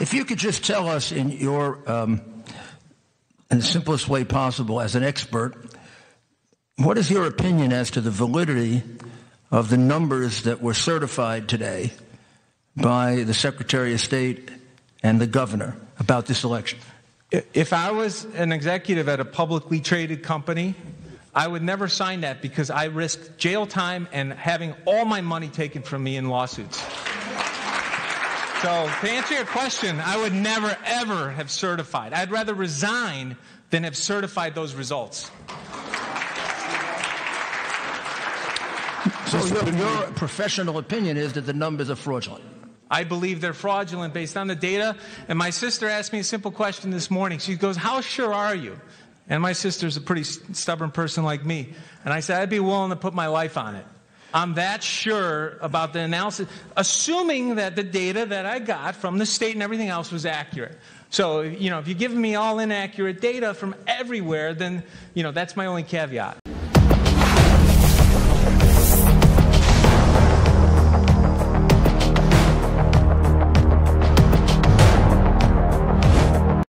if you could just tell us in your um, in the simplest way possible, as an expert, what is your opinion as to the validity of the numbers that were certified today by the Secretary of State and the governor about this election? If I was an executive at a publicly traded company, I would never sign that because I risk jail time and having all my money taken from me in lawsuits. So, to answer your question, I would never, ever have certified. I'd rather resign than have certified those results. So, your, your professional opinion is that the numbers are fraudulent? I believe they're fraudulent based on the data. And my sister asked me a simple question this morning. She goes, How sure are you? And my sister's a pretty stubborn person like me. And I said, I'd be willing to put my life on it. I'm that sure about the analysis, assuming that the data that I got from the state and everything else was accurate. So, you know, if you give me all inaccurate data from everywhere, then, you know, that's my only caveat.